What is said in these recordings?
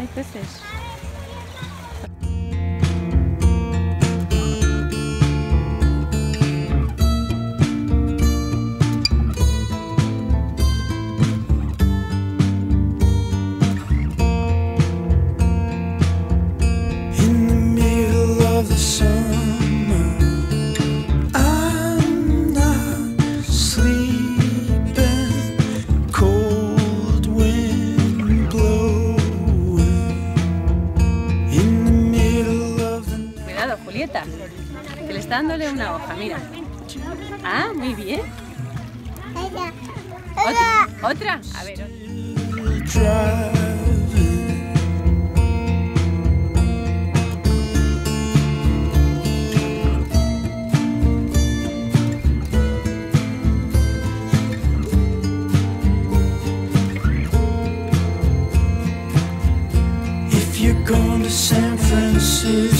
like this is. Julieta. Que le está dándole una hoja, mira. Ah, muy bien. Otra. ¿Otra? A ver, otra. If San Francisco,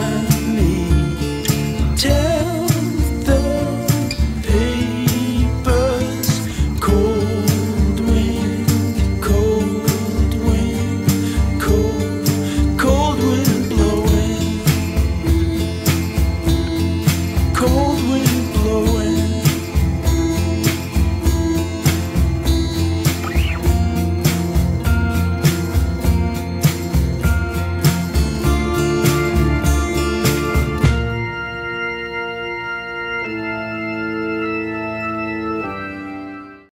cold.